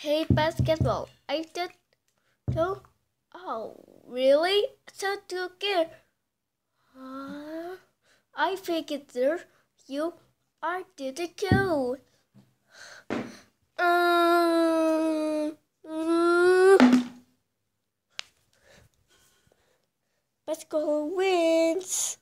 hate basketball. I did too. Oh, really? So do care. Uh, I figured you are did it too. Um, mm-hmm. mm, basketball wins.